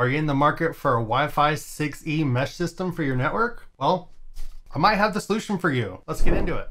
Are you in the market for a Wi-Fi 6E mesh system for your network? Well, I might have the solution for you. Let's get into it.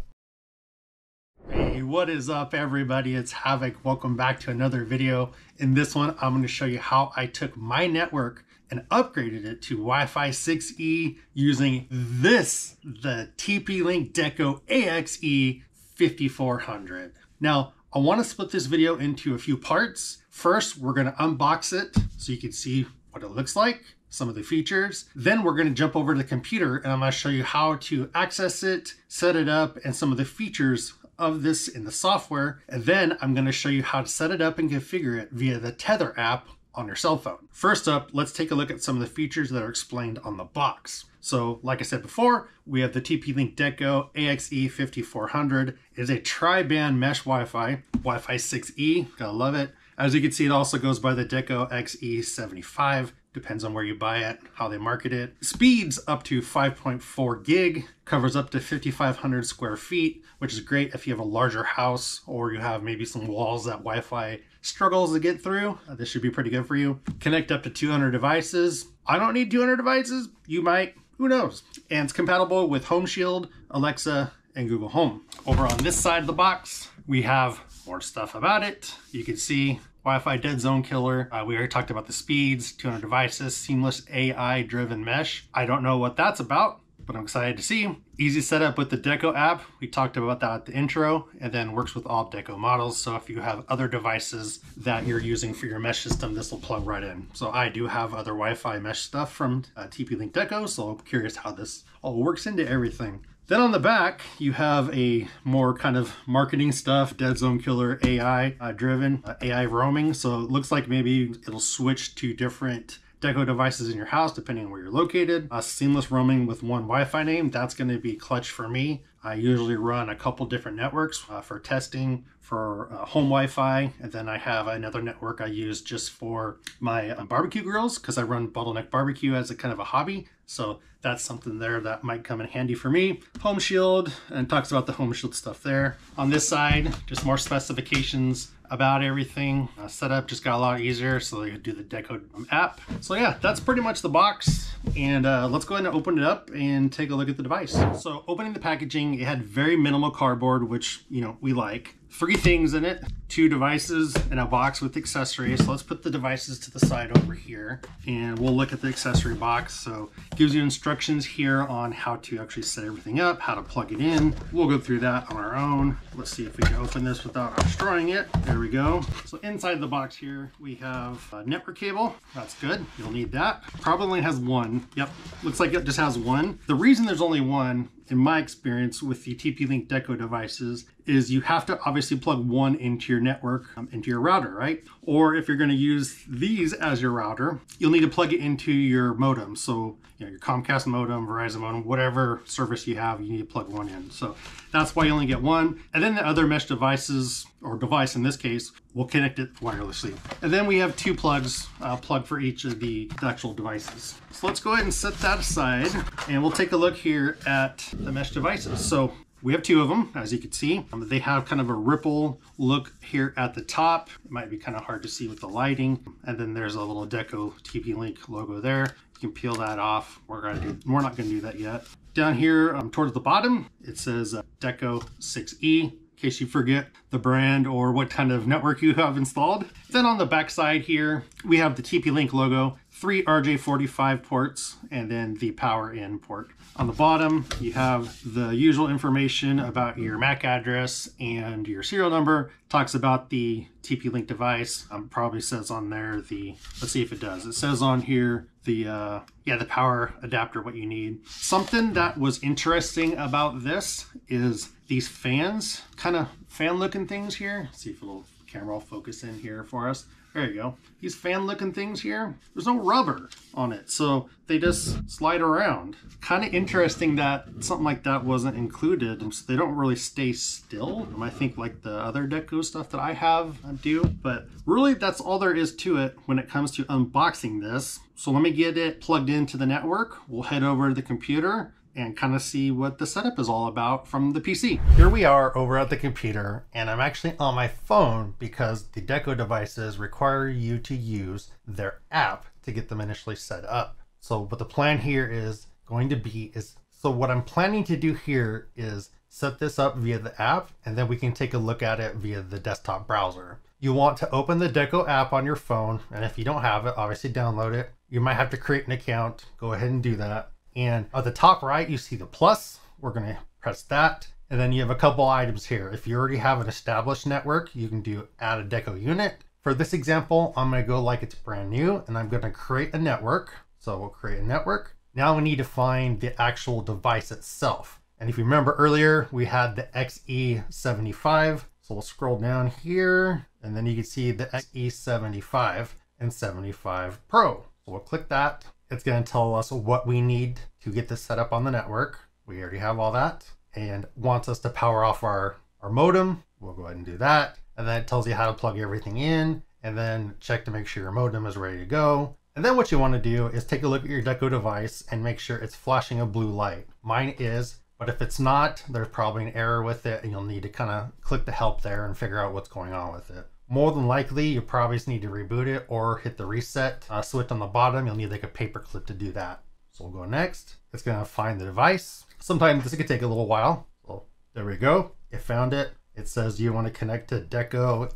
Hey, what is up everybody? It's Havok. Welcome back to another video. In this one, I'm going to show you how I took my network and upgraded it to Wi-Fi 6E using this, the TP-Link Deco AXE 5400. Now, I want to split this video into a few parts. First, we're going to unbox it so you can see what it looks like, some of the features. Then we're going to jump over to the computer and I'm going to show you how to access it, set it up, and some of the features of this in the software. And then I'm going to show you how to set it up and configure it via the Tether app on your cell phone. First up, let's take a look at some of the features that are explained on the box. So like I said before, we have the TP-Link Deco AXE5400. It is a tri-band mesh Wi-Fi, Wi-Fi 6E, gotta love it. As you can see, it also goes by the Deco XE75. Depends on where you buy it, how they market it. Speeds up to 5.4 gig, covers up to 5,500 square feet, which is great if you have a larger house or you have maybe some walls that Wi-Fi struggles to get through. Uh, this should be pretty good for you. Connect up to 200 devices. I don't need 200 devices. You might, who knows? And it's compatible with HomeShield, Alexa, and Google Home. Over on this side of the box, we have more stuff about it. You can see Wi-Fi dead zone killer. Uh, we already talked about the speeds, 200 devices, seamless AI driven mesh. I don't know what that's about, but I'm excited to see. Easy setup with the Deco app. We talked about that at the intro and then works with all Deco models. So if you have other devices that you're using for your mesh system, this will plug right in. So I do have other Wi-Fi mesh stuff from uh, TP-Link Deco. So I'm curious how this all works into everything. Then on the back, you have a more kind of marketing stuff, Dead Zone Killer AI uh, driven, uh, AI roaming. So it looks like maybe it'll switch to different Deco devices in your house, depending on where you're located. Uh, seamless roaming with one Wi-Fi name, that's going to be clutch for me. I usually run a couple different networks uh, for testing for uh, home Wi-Fi, and then I have another network I use just for my uh, barbecue grills because I run Bottleneck Barbecue as a kind of a hobby. So that's something there that might come in handy for me. HomeShield, and talks about the HomeShield stuff there. On this side, just more specifications about everything. Uh, setup just got a lot easier, so they could do the Deco app. So yeah, that's pretty much the box. And uh, let's go ahead and open it up and take a look at the device. So opening the packaging, it had very minimal cardboard, which, you know, we like three things in it two devices and a box with accessories. So let's put the devices to the side over here and we'll look at the accessory box. So gives you instructions here on how to actually set everything up how to plug it in. We'll go through that on our own. Let's see if we can open this without destroying it. There we go. So inside the box here we have a network cable. That's good. You'll need that. Probably only has one. Yep. Looks like it just has one. The reason there's only one in my experience with the TP-Link Deco devices is you have to obviously plug one into your network, um, into your router, right? Or if you're going to use these as your router, you'll need to plug it into your modem. So you know, your Comcast modem, Verizon modem, whatever service you have, you need to plug one in. So that's why you only get one. And then the other mesh devices, or device in this case, will connect it wirelessly. And then we have two plugs, uh, plug for each of the actual devices. So let's go ahead and set that aside and we'll take a look here at the mesh devices. So we have two of them, as you can see. Um, they have kind of a ripple look here at the top. It might be kind of hard to see with the lighting. And then there's a little Deco TP-Link logo there. You can peel that off. We're gonna do. We're not gonna do that yet. Down here um, towards the bottom, it says uh, Deco 6E in case you forget the brand or what kind of network you have installed. Then on the back side here, we have the TP-Link logo, three RJ45 ports, and then the power in port. On the bottom, you have the usual information about your MAC address and your serial number. Talks about the TP-Link device. Um, probably says on there the, let's see if it does. It says on here the, uh, yeah, the power adapter, what you need. Something that was interesting about this is these fans, kind of fan looking things here. Let's see if a little camera will focus in here for us. There you go. These fan looking things here, there's no rubber on it. So they just slide around. Kind of interesting that something like that wasn't included. So they don't really stay still. I think like the other Deco stuff that I have do. But really that's all there is to it when it comes to unboxing this. So let me get it plugged into the network. We'll head over to the computer and kind of see what the setup is all about from the PC. Here we are over at the computer and I'm actually on my phone because the Deco devices require you to use their app to get them initially set up. So what the plan here is going to be is, so what I'm planning to do here is set this up via the app and then we can take a look at it via the desktop browser. You want to open the Deco app on your phone and if you don't have it, obviously download it. You might have to create an account. Go ahead and do that. And at the top right, you see the plus. We're going to press that. And then you have a couple items here. If you already have an established network, you can do add a Deco unit. For this example, I'm going to go like it's brand new and I'm going to create a network. So we'll create a network. Now we need to find the actual device itself. And if you remember earlier, we had the XE75. So we'll scroll down here and then you can see the XE75 and 75 Pro. So we'll click that. It's going to tell us what we need to get this set up on the network. We already have all that and wants us to power off our, our modem. We'll go ahead and do that. And then it tells you how to plug everything in and then check to make sure your modem is ready to go. And then what you want to do is take a look at your Deco device and make sure it's flashing a blue light. Mine is, but if it's not, there's probably an error with it and you'll need to kind of click the help there and figure out what's going on with it. More than likely, you probably just need to reboot it or hit the reset uh, switch on the bottom. You'll need like a paper clip to do that. So we'll go next. It's to find the device. Sometimes this could take a little while. So there we go. It found it. It says you want to connect to Deco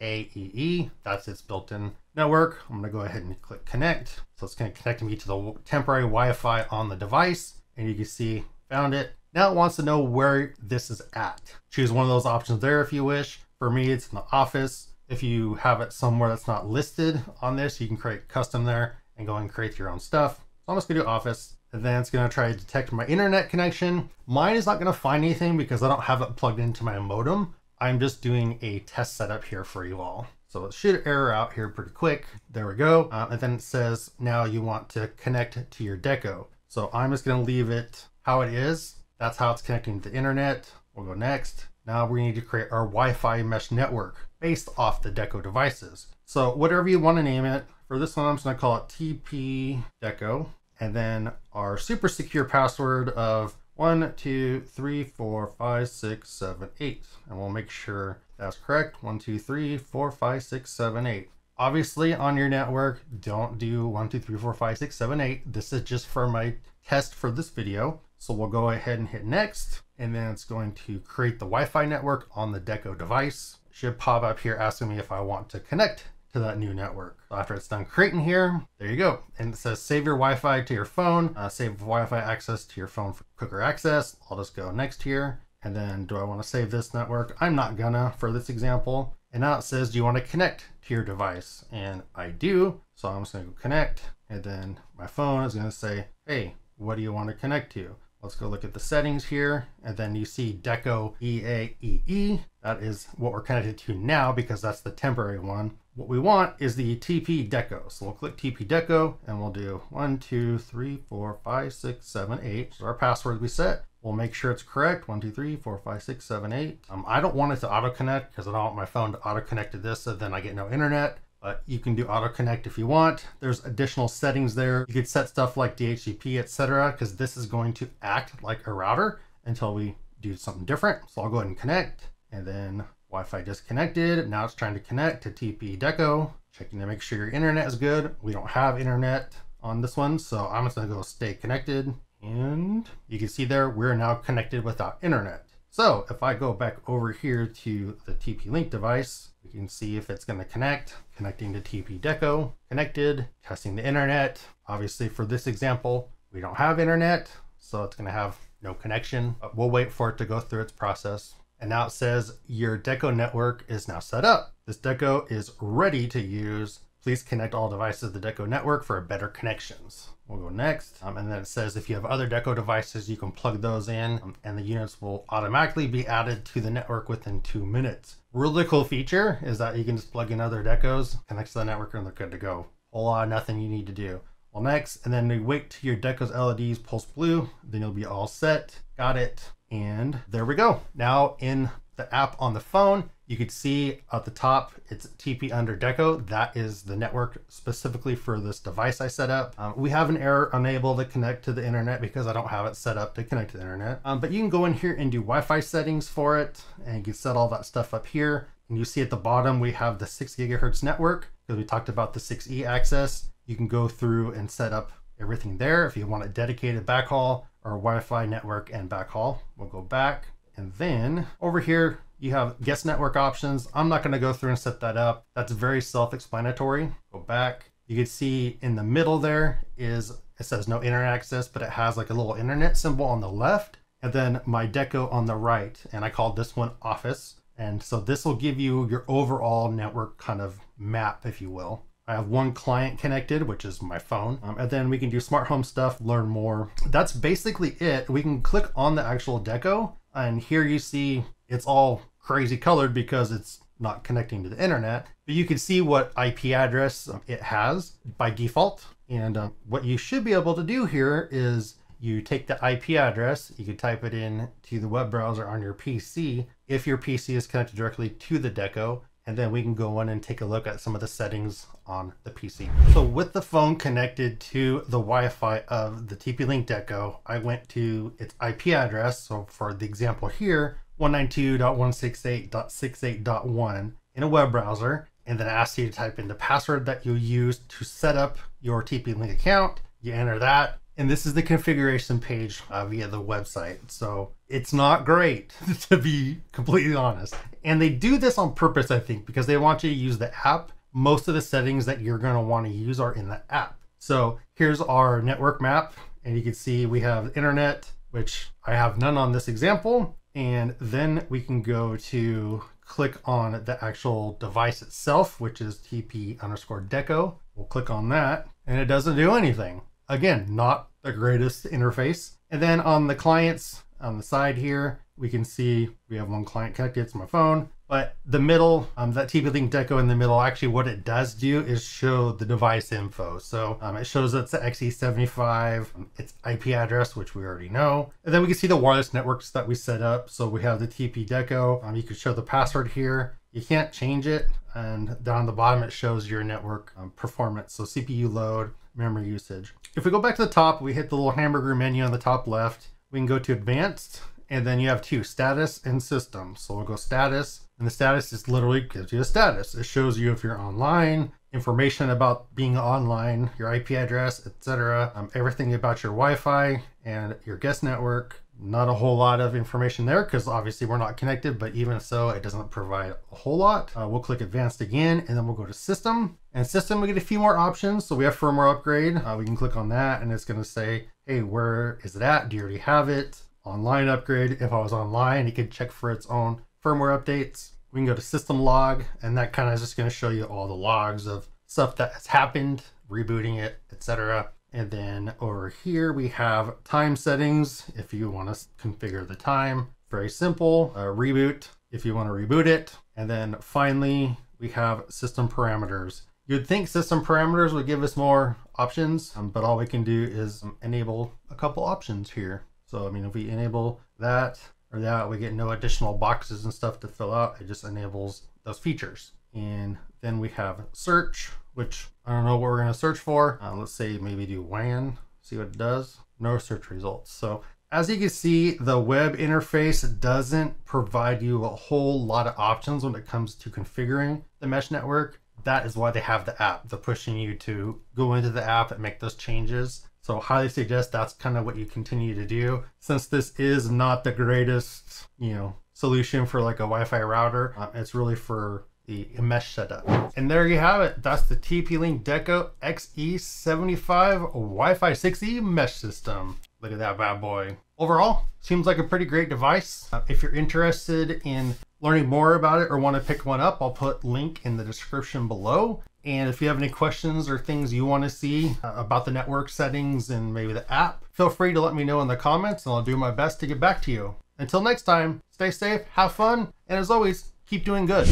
EAEE. That's its built-in network. I'm to go ahead and click connect. So it's to connect me to the temporary Wi-Fi on the device. And you can see, found it. Now it wants to know where this is at. Choose one of those options there if you wish. For me, it's in the office. If you have it somewhere that's not listed on this, you can create custom there and go and create your own stuff. I'm just gonna do office. And then it's gonna try to detect my internet connection. Mine is not gonna find anything because I don't have it plugged into my modem. I'm just doing a test setup here for you all. So it should error out here pretty quick. There we go. Uh, and then it says now you want to connect to your Deco. So I'm just gonna leave it how it is. That's how it's connecting to the internet. We'll go next. Now we need to create our Wi-Fi mesh network based off the Deco devices. So whatever you want to name it, for this one I'm just going to call it TP Deco. And then our super secure password of one, two, three, four, five, six, seven, eight. And we'll make sure that's correct. One, two, three, four, five, six, seven, eight. Obviously on your network, don't do one, two, three, four, five, six, seven, eight. This is just for my test for this video. So we'll go ahead and hit next, and then it's going to create the Wi-Fi network on the Deco device. Should pop up here asking me if I want to connect to that new network. So after it's done creating here, there you go. And it says save your Wi-Fi to your phone, uh, save Wi-Fi access to your phone for quicker access. I'll just go next here. And then do I want to save this network? I'm not gonna for this example. And now it says, do you want to connect to your device? And I do. So I'm just gonna go connect. And then my phone is gonna say, hey, what do you want to connect to? Let's go look at the settings here. And then you see Deco EAEE. That is what we're connected to now because that's the temporary one. What we want is the TP Deco. So we'll click TP Deco and we'll do one, two, three, four, five, six, seven, eight. So our password we set. We'll make sure it's correct. One, two, three, four, five, six, seven, eight. Um, I don't want it to auto connect because I don't want my phone to auto connect to this so then I get no internet but you can do auto connect if you want. There's additional settings there. You could set stuff like DHCP, etc., because this is going to act like a router until we do something different. So I'll go ahead and connect and then Wi-Fi disconnected. Now it's trying to connect to TP Deco, checking to make sure your internet is good. We don't have internet on this one, so I'm just gonna go stay connected. And you can see there, we're now connected without internet. So if I go back over here to the TP-Link device, we can see if it's going to connect, connecting to TP Deco, connected, testing the internet. Obviously for this example, we don't have internet, so it's going to have no connection, but we'll wait for it to go through its process. And now it says your Deco network is now set up. This Deco is ready to use. Please connect all devices to the Deco network for better connections. We'll go next. Um, and then it says if you have other Deco devices, you can plug those in um, and the units will automatically be added to the network within two minutes. Really cool feature is that you can just plug in other Decos, connect to the network and they're good to go. Whole lot nothing you need to do. Well, next, and then you wait till your Deco's LEDs pulse blue, then you'll be all set. Got it. And there we go. Now in the app on the phone, you could see at the top, it's TP under Deco. That is the network specifically for this device I set up. Um, we have an error unable to connect to the internet because I don't have it set up to connect to the internet. Um, but you can go in here and do Wi-Fi settings for it and you can set all that stuff up here. And you see at the bottom, we have the six gigahertz network because we talked about the 6E access. you can go through and set up everything there. If you want a dedicated backhaul or Wi-Fi network and backhaul, we'll go back. And then over here, you have guest network options. I'm not gonna go through and set that up. That's very self-explanatory. Go back. You can see in the middle there is, it says no internet access, but it has like a little internet symbol on the left and then my deco on the right. And I called this one office. And so this will give you your overall network kind of map, if you will. I have one client connected, which is my phone. Um, and then we can do smart home stuff, learn more. That's basically it. We can click on the actual deco and here you see it's all crazy colored because it's not connecting to the internet. But you can see what IP address it has by default. And uh, what you should be able to do here is you take the IP address, you can type it in to the web browser on your PC if your PC is connected directly to the Deco, and then we can go in and take a look at some of the settings on the PC. So with the phone connected to the Wi-Fi of the TP-Link Deco, I went to its IP address. So for the example here, 192.168.68.1 in a web browser, and then asked you to type in the password that you use to set up your TP-Link account. You enter that, and this is the configuration page uh, via the website. So it's not great, to be completely honest. And they do this on purpose, I think, because they want you to use the app. Most of the settings that you're going to want to use are in the app. So here's our network map. And you can see we have internet, which I have none on this example. And then we can go to click on the actual device itself, which is TP underscore deco. We'll click on that and it doesn't do anything. Again, not the greatest interface. And then on the clients on the side here, we can see we have one client connected to my phone. But the middle, um, that TP-Link Deco in the middle, actually what it does do is show the device info. So um, it shows it's the XE75, its IP address, which we already know. And then we can see the wireless networks that we set up. So we have the TP Deco. Um, you can show the password here. You can't change it. And down the bottom, it shows your network um, performance. So CPU load, memory usage. If we go back to the top, we hit the little hamburger menu on the top left. We can go to advanced and then you have two status and system. So we'll go status and the status is literally gives you a status. It shows you if you're online, information about being online, your IP address, etc. Um, everything about your Wi-Fi and your guest network, not a whole lot of information there because obviously we're not connected, but even so, it doesn't provide a whole lot. Uh, we'll click advanced again, and then we'll go to system. And system, we get a few more options. So we have firmware upgrade. Uh, we can click on that and it's gonna say, hey, where is it at? Do you already have it? Online upgrade. If I was online, it could check for its own firmware updates. We can go to system log, and that kind of is just gonna show you all the logs of stuff that has happened, rebooting it, etc. And then over here we have time settings if you want to configure the time. Very simple. Uh, reboot if you want to reboot it. And then finally we have system parameters. You'd think system parameters would give us more options, um, but all we can do is enable a couple options here. So I mean if we enable that or that, we get no additional boxes and stuff to fill out. It just enables those features. And then we have search, which I don't know what we're going to search for. Uh, let's say maybe do WAN, see what it does. No search results. So as you can see, the web interface doesn't provide you a whole lot of options when it comes to configuring the mesh network. That is why they have the app. They're pushing you to go into the app and make those changes. So highly suggest that's kind of what you continue to do. Since this is not the greatest, you know, solution for like a Wi-Fi router, uh, it's really for the mesh setup. And there you have it. That's the TP-Link Deco XE75 Wi-Fi 6E mesh system. Look at that bad boy. Overall, seems like a pretty great device. Uh, if you're interested in learning more about it or want to pick one up, I'll put link in the description below. And if you have any questions or things you want to see uh, about the network settings and maybe the app, feel free to let me know in the comments and I'll do my best to get back to you. Until next time, stay safe, have fun, and as always, keep doing good.